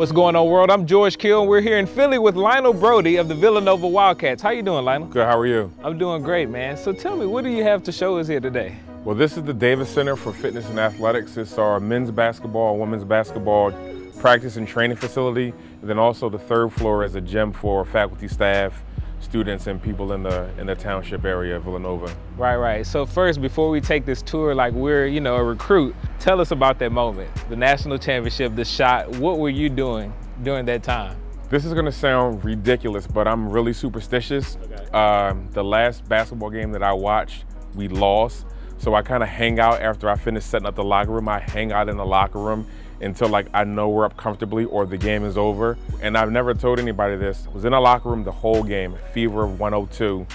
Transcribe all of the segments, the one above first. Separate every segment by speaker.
Speaker 1: What's going on, world? I'm George Kill, and we're here in Philly with Lionel Brody of the Villanova Wildcats. How you doing, Lionel?
Speaker 2: Good, how are you?
Speaker 1: I'm doing great, man. So tell me, what do you have to show us here today?
Speaker 2: Well, this is the Davis Center for Fitness and Athletics. It's our men's basketball women's basketball practice and training facility, and then also the third floor is a gym for faculty, staff, students and people in the in the township area of Villanova.
Speaker 1: Right, right. So first, before we take this tour, like we're you know a recruit, tell us about that moment, the national championship, the shot. What were you doing during that time?
Speaker 2: This is gonna sound ridiculous, but I'm really superstitious. Okay. Um, the last basketball game that I watched, we lost. So I kind of hang out after I finish setting up the locker room. I hang out in the locker room until like I know we're up comfortably or the game is over. And I've never told anybody this. I was in the locker room the whole game, fever of 102.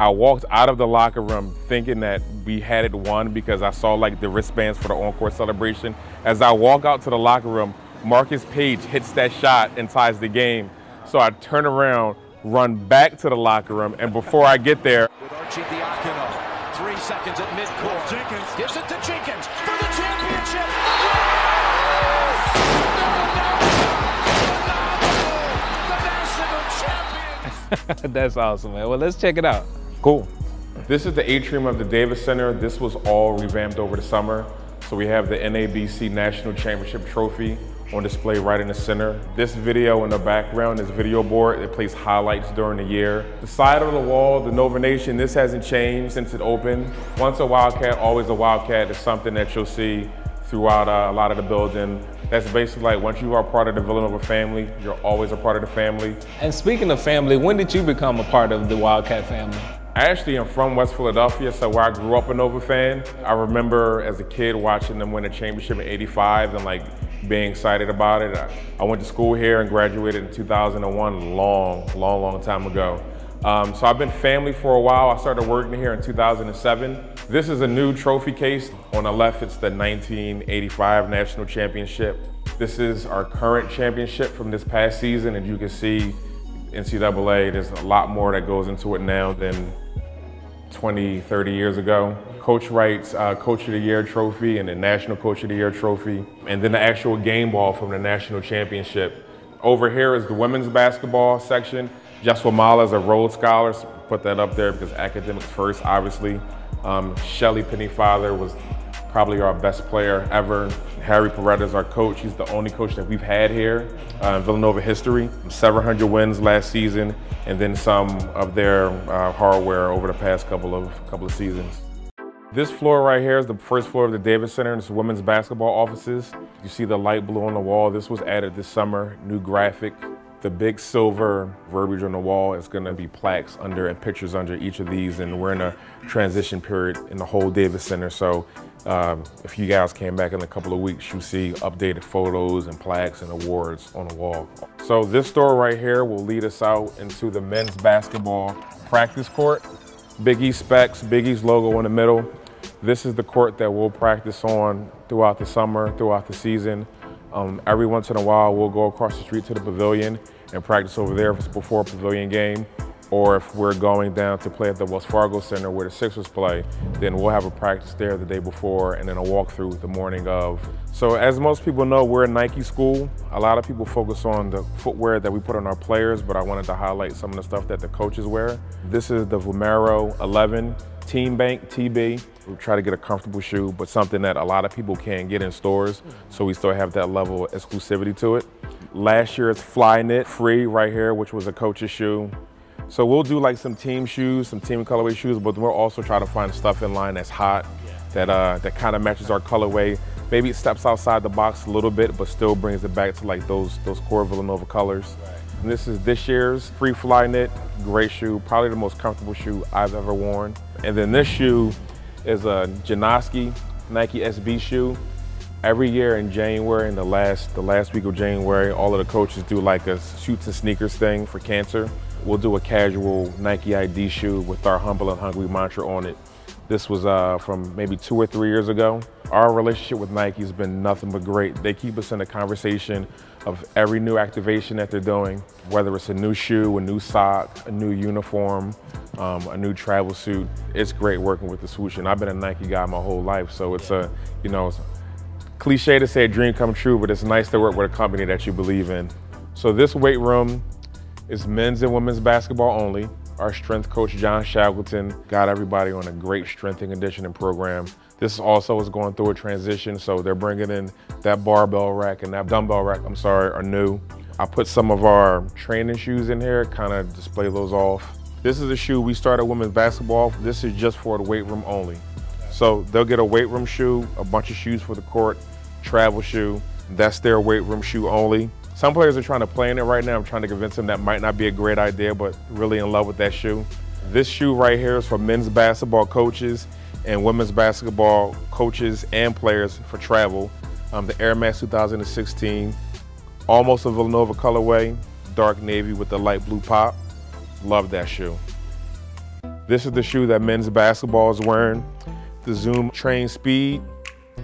Speaker 2: I walked out of the locker room thinking that we had it won because I saw like the wristbands for the encore celebration. As I walk out to the locker room, Marcus Paige hits that shot and ties the game. So I turn around, run back to the locker room, and before I get there, with Arcidiacono, three seconds at midcourt, Jenkins gives it to Jenkins
Speaker 1: That's awesome, man. Well, let's check it out.
Speaker 2: Cool. This is the atrium of the Davis Center. This was all revamped over the summer. So we have the NABC National Championship Trophy on display right in the center. This video in the background is video board. It plays highlights during the year. The side of the wall, the Nova Nation, this hasn't changed since it opened. Once a Wildcat, always a Wildcat is something that you'll see throughout uh, a lot of the building. That's basically like once you are part of the Villanova family, you're always a part of the family.
Speaker 1: And speaking of family, when did you become a part of the Wildcat family?
Speaker 2: I actually, I'm from West Philadelphia, so where I grew up a Nova fan. I remember as a kid watching them win a championship in 85 and like being excited about it. I went to school here and graduated in 2001, long, long, long time ago. Um, so I've been family for a while. I started working here in 2007. This is a new trophy case. On the left, it's the 1985 National Championship. This is our current championship from this past season, and you can see NCAA, there's a lot more that goes into it now than 20, 30 years ago. Coach Wright's uh, Coach of the Year trophy and the National Coach of the Year trophy, and then the actual game ball from the National Championship. Over here is the women's basketball section. Jesua Mala is a Rhodes Scholar, so put that up there because academics first, obviously. Um, Shelly Pennefather was probably our best player ever. Harry Perretta is our coach. He's the only coach that we've had here uh, in Villanova history. 700 wins last season, and then some of their uh, hardware over the past couple of couple of seasons. This floor right here is the first floor of the Davis Center, it's women's basketball offices. You see the light blue on the wall. This was added this summer, new graphic. The big silver verbiage on the wall is gonna be plaques under and pictures under each of these and we're in a transition period in the whole Davis Center. So um, if you guys came back in a couple of weeks, you see updated photos and plaques and awards on the wall. So this door right here will lead us out into the men's basketball practice court. Big East specs, Big East logo in the middle. This is the court that we'll practice on throughout the summer, throughout the season. Um, every once in a while, we'll go across the street to the pavilion and practice over there if it's before a pavilion game. Or if we're going down to play at the Wells Fargo Center where the Sixers play, then we'll have a practice there the day before and then a walkthrough the morning of. So as most people know, we're a Nike school. A lot of people focus on the footwear that we put on our players, but I wanted to highlight some of the stuff that the coaches wear. This is the Vomero 11 Team Bank TB. We try to get a comfortable shoe, but something that a lot of people can't get in stores, so we still have that level of exclusivity to it. Last year it's Flyknit Free right here, which was a coach's shoe. So we'll do like some team shoes, some team colorway shoes, but we'll also try to find stuff in line that's hot, that uh, that kind of matches our colorway. Maybe it steps outside the box a little bit, but still brings it back to like those those core Villanova colors. And this is this year's Free Fly Knit great shoe, probably the most comfortable shoe I've ever worn. And then this shoe is a Janoski Nike SB shoe. Every year in January, in the last the last week of January, all of the coaches do like a suits and sneakers thing for cancer. We'll do a casual Nike ID shoe with our humble and hungry mantra on it. This was uh, from maybe two or three years ago. Our relationship with Nike has been nothing but great. They keep us in the conversation of every new activation that they're doing, whether it's a new shoe, a new sock, a new uniform, um, a new travel suit. It's great working with the swoosh, and I've been a Nike guy my whole life, so it's a, you know, cliche to say a dream come true, but it's nice to work with a company that you believe in. So this weight room is men's and women's basketball only. Our strength coach, John Shackleton, got everybody on a great strength and conditioning program. This also is going through a transition, so they're bringing in that barbell rack and that dumbbell rack, I'm sorry, are new. I put some of our training shoes in here, kind of display those off. This is a shoe we started women's basketball. This is just for the weight room only. So they'll get a weight room shoe, a bunch of shoes for the court, travel shoe. That's their weight room shoe only. Some players are trying to play in it right now. I'm trying to convince them that might not be a great idea, but really in love with that shoe. This shoe right here is for men's basketball coaches and women's basketball coaches and players for travel. Um, the Air Max 2016, almost a Villanova colorway, dark navy with the light blue pop. Love that shoe. This is the shoe that men's basketball is wearing. The Zoom Train Speed,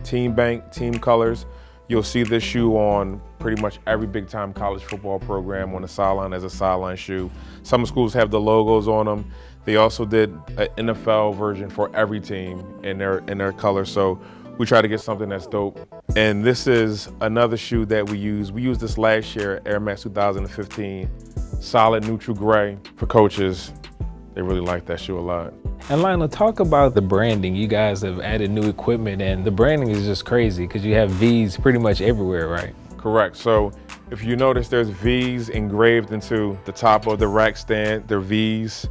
Speaker 2: Team Bank, Team Colors. You'll see this shoe on pretty much every big time college football program on the sideline as a sideline shoe. Some schools have the logos on them. They also did an NFL version for every team in their in their color. So we try to get something that's dope. And this is another shoe that we use. We used this last year, Air Max 2015, solid neutral gray for coaches. They really like that shoe a lot.
Speaker 1: And Lionel, talk about the branding. You guys have added new equipment and the branding is just crazy because you have V's pretty much everywhere, right?
Speaker 2: Correct. So if you notice, there's V's engraved into the top of the rack stand. They're V's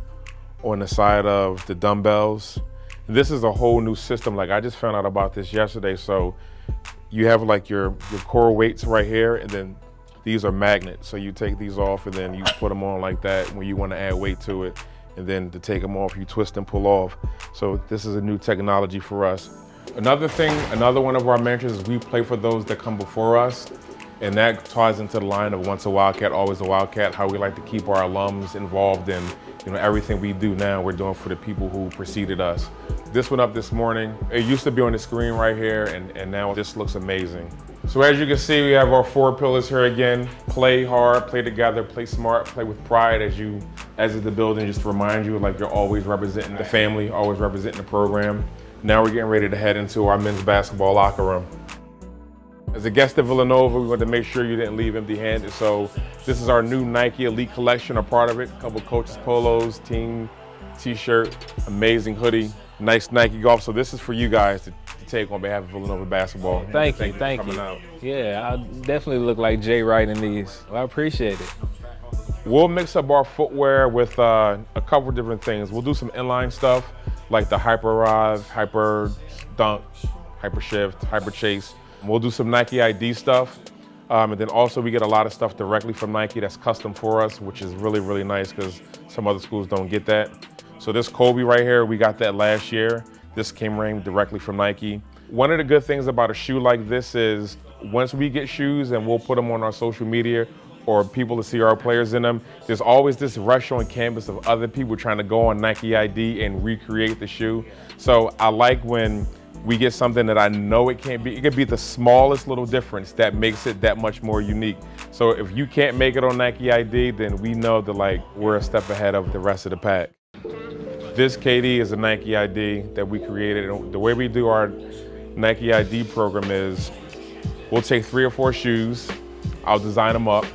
Speaker 2: on the side of the dumbbells. This is a whole new system. Like I just found out about this yesterday. So you have like your, your core weights right here and then these are magnets. So you take these off and then you put them on like that when you want to add weight to it. And then to take them off, you twist and pull off. So this is a new technology for us. Another thing, another one of our mantras is we play for those that come before us. And that ties into the line of once a Wildcat, always a Wildcat, how we like to keep our alums involved in you know, everything we do now, we're doing for the people who preceded us. This went up this morning. It used to be on the screen right here, and, and now this looks amazing. So as you can see, we have our four pillars here again. Play hard, play together, play smart, play with pride as you exit the building, just to remind you like you're always representing the family, always representing the program. Now we're getting ready to head into our men's basketball locker room. As a guest of Villanova, we wanted to make sure you didn't leave empty-handed. So this is our new Nike Elite collection, a part of it. A couple coaches polos, team t-shirt, amazing hoodie, nice Nike golf. So this is for you guys to, to take on behalf of Villanova basketball.
Speaker 1: Thank, thank you, thank you. Out. Yeah, I definitely look like Jay Wright in these. Well, I appreciate it.
Speaker 2: We'll mix up our footwear with uh, a couple different things. We'll do some inline stuff like the Hyper Rise, Hyper Dunk, Hyper Shift, Hyper Chase. We'll do some Nike ID stuff. Um, and then also we get a lot of stuff directly from Nike that's custom for us, which is really, really nice because some other schools don't get that. So this Kobe right here, we got that last year. This came in directly from Nike. One of the good things about a shoe like this is once we get shoes and we'll put them on our social media or people to see our players in them, there's always this rush on campus of other people trying to go on Nike ID and recreate the shoe. So I like when we get something that I know it can't be. It could be the smallest little difference that makes it that much more unique. So if you can't make it on Nike ID, then we know that like we're a step ahead of the rest of the pack. This KD is a Nike ID that we created. The way we do our Nike ID program is we'll take three or four shoes, I'll design them up,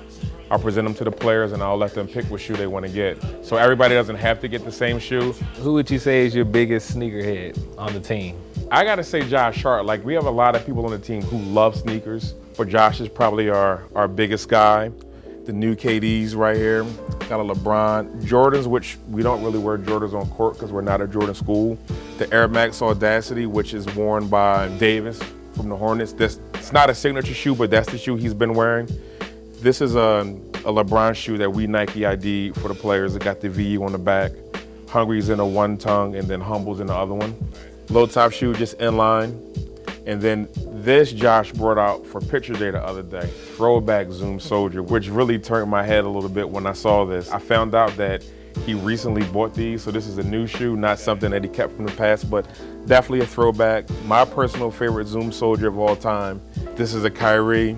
Speaker 2: I'll present them to the players and I'll let them pick what shoe they want to get. So everybody doesn't have to get the same shoe.
Speaker 1: Who would you say is your biggest sneakerhead on the team?
Speaker 2: I gotta say Josh Hart. Like we have a lot of people on the team who love sneakers, but Josh is probably our, our biggest guy. The new KDs right here, got a LeBron. Jordans, which we don't really wear Jordans on court because we're not a Jordan school. The Air Max Audacity, which is worn by Davis from the Hornets. This, it's not a signature shoe, but that's the shoe he's been wearing. This is a, a LeBron shoe that we Nike ID for the players. It got the VU on the back. Hungry's in a one tongue and then Humble's in the other one. Low top shoe just inline. And then this Josh brought out for picture day the other day, throwback Zoom Soldier, which really turned my head a little bit when I saw this. I found out that he recently bought these, so this is a new shoe, not something that he kept from the past, but definitely a throwback. My personal favorite Zoom Soldier of all time. This is a Kyrie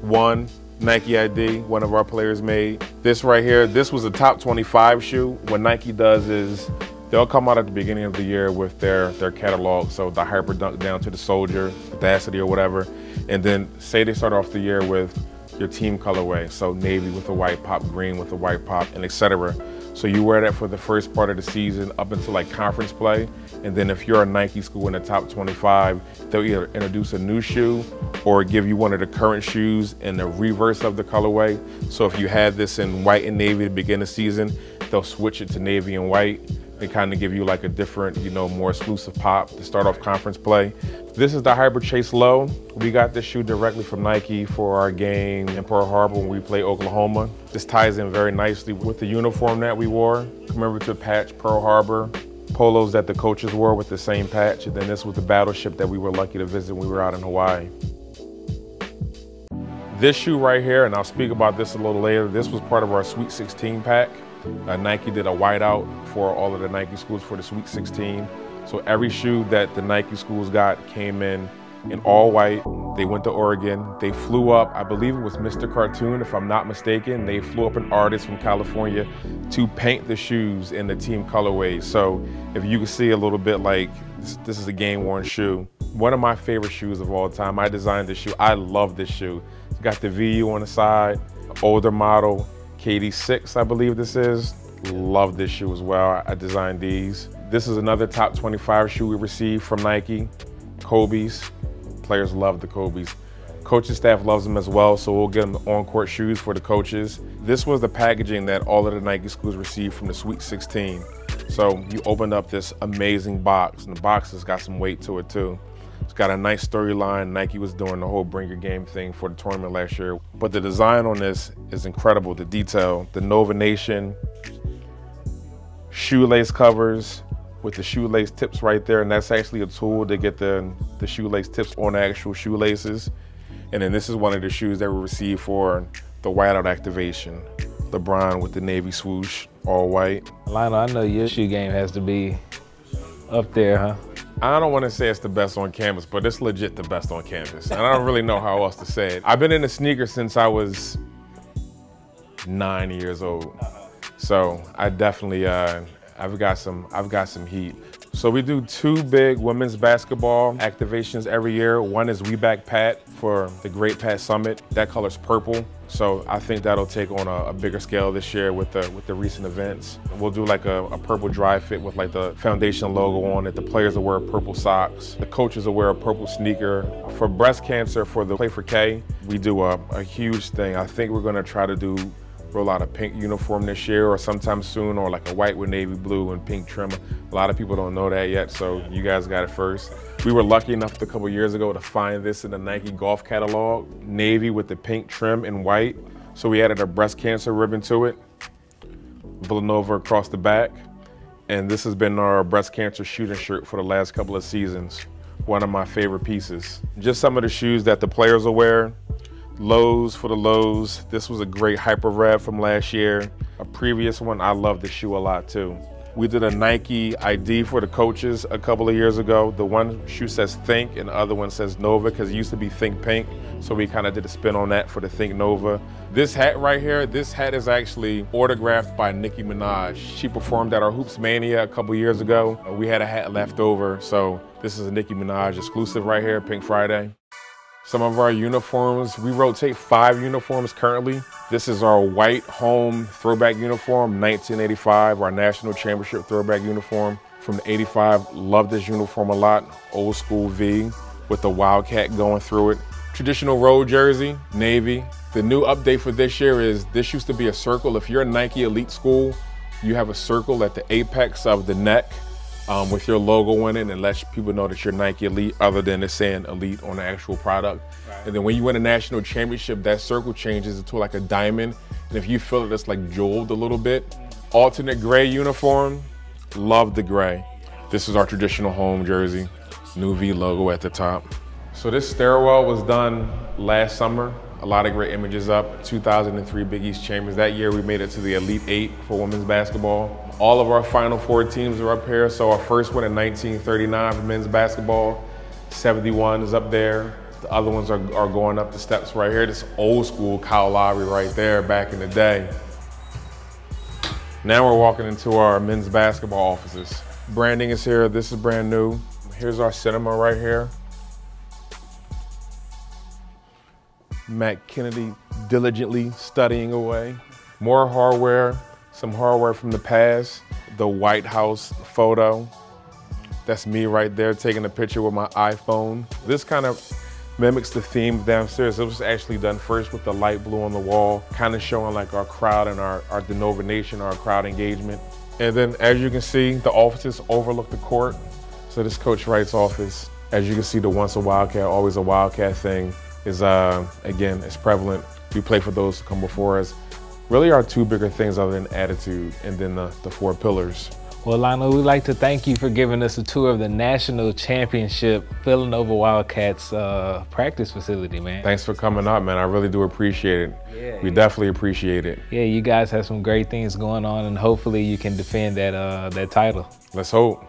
Speaker 2: 1 Nike ID, one of our players made. This right here, this was a top 25 shoe. What Nike does is They'll come out at the beginning of the year with their, their catalog, so the Hyper Dunk down to the Soldier, Audacity or whatever. And then say they start off the year with your team colorway, so navy with a white pop, green with a white pop, and etc. So you wear that for the first part of the season up until like conference play. And then if you're a Nike school in the top 25, they'll either introduce a new shoe or give you one of the current shoes in the reverse of the colorway. So if you had this in white and navy to begin the season, they'll switch it to navy and white and kind of give you like a different, you know, more exclusive pop to start off conference play. This is the Hyper Chase Low. We got this shoe directly from Nike for our game in Pearl Harbor when we play Oklahoma. This ties in very nicely with the uniform that we wore. Commemorative patch, Pearl Harbor. Polos that the coaches wore with the same patch. And then this was the battleship that we were lucky to visit when we were out in Hawaii. This shoe right here, and I'll speak about this a little later, this was part of our Sweet 16 pack. Uh, Nike did a whiteout for all of the Nike schools for the Sweet 16. So every shoe that the Nike schools got came in in all white. They went to Oregon. They flew up, I believe it was Mr. Cartoon, if I'm not mistaken. They flew up an artist from California to paint the shoes in the team colorway. So if you can see a little bit like this, this is a game worn shoe. One of my favorite shoes of all time. I designed this shoe. I love this shoe. It's got the VU on the side, older model, KD6, I believe this is. Love this shoe as well. I designed these. This is another top 25 shoe we received from Nike. Kobe's. Players love the Kobe's. Coaching staff loves them as well, so we'll get them on-court shoes for the coaches. This was the packaging that all of the Nike schools received from the Sweet 16. So you open up this amazing box, and the box has got some weight to it too. It's got a nice storyline. Nike was doing the whole bring your game thing for the tournament last year. But the design on this is incredible. The detail, the Nova Nation, shoelace covers with the shoelace tips right there. And that's actually a tool to get the, the shoelace tips on the actual shoelaces. And then this is one of the shoes that we received for the whiteout activation. LeBron with the navy swoosh, all white.
Speaker 1: Lionel, I know your shoe game has to be up there, huh?
Speaker 2: I don't want to say it's the best on campus, but it's legit the best on campus. And I don't really know how else to say it. I've been in a sneaker since I was nine years old. So I definitely, uh, I've got some, I've got some heat. So we do two big women's basketball activations every year. One is We Back Pat for the Great Pat Summitt. That color's purple. So I think that'll take on a, a, bigger scale this year with the with the recent events. We'll do like a, a, purple dry fit with like the foundation logo on it. The players will wear purple socks. The coaches will wear a purple sneaker. For breast cancer, for the Play for K, we do a, a huge thing. I think we're gonna try to do roll out a pink uniform this year or sometime soon or like a white with navy blue and pink trim. A lot of people don't know that yet, so you guys got it first. We were lucky enough a couple years ago to find this in the Nike golf catalog, navy with the pink trim and white. So we added a breast cancer ribbon to it, Villanova across the back. And this has been our breast cancer shooting shirt for the last couple of seasons. One of my favorite pieces. Just some of the shoes that the players will wear. Lows for the lows. This was a great Hyper Rev from last year. A previous one, I love the shoe a lot too. We did a Nike ID for the coaches a couple of years ago. The one shoe says Think and the other one says Nova because it used to be Think Pink. So we kind of did a spin on that for the Think Nova. This hat right here, this hat is actually autographed by Nicki Minaj. She performed at our Hoops Mania a couple years ago. We had a hat left over, so this is a Nicki Minaj exclusive right here, Pink Friday. Some of our uniforms, we rotate five uniforms currently. This is our white home throwback uniform, 1985, our national championship throwback uniform from the 85. Love this uniform a lot. Old school V with the Wildcat going through it. Traditional road jersey, navy. The new update for this year is this used to be a circle. If you're a Nike elite school, you have a circle at the apex of the neck um, with your logo on it and let people know that you're Nike Elite other than it saying Elite on the actual product. Right. And then when you win a national championship, that circle changes into like a diamond. And if you feel it, it's like jeweled a little bit. Alternate gray uniform, love the gray. This is our traditional home jersey, new V logo at the top. So this stairwell was done last summer. A lot of great images up. 2003 Big East Champions. That year we made it to the Elite Eight for women's basketball. All of our Final Four teams are up here. So our first one in 1939 for men's basketball, 71 is up there. The other ones are, are going up the steps right here. This old school Kyle Lowry right there back in the day. Now we're walking into our men's basketball offices. Branding is here, this is brand new. Here's our cinema right here. Matt Kennedy diligently studying away. More hardware, some hardware from the past. The White House photo. That's me right there taking a picture with my iPhone. This kind of mimics the theme downstairs. It was actually done first with the light blue on the wall, kind of showing like our crowd and our, our DeNova Nation, our crowd engagement. And then as you can see, the offices overlook the court. So this Coach Wright's office, as you can see, the once a Wildcat, always a Wildcat thing is, uh, again, it's prevalent. We play for those who come before us. Really our two bigger things other than attitude and then the, the four pillars.
Speaker 1: Well, Lionel, we'd like to thank you for giving us a tour of the National Championship Villanova Wildcats uh, practice facility, man.
Speaker 2: Thanks for coming up, man. I really do appreciate it. Yeah, we yeah. definitely appreciate it.
Speaker 1: Yeah, you guys have some great things going on, and hopefully you can defend that uh, that title.
Speaker 2: Let's hope.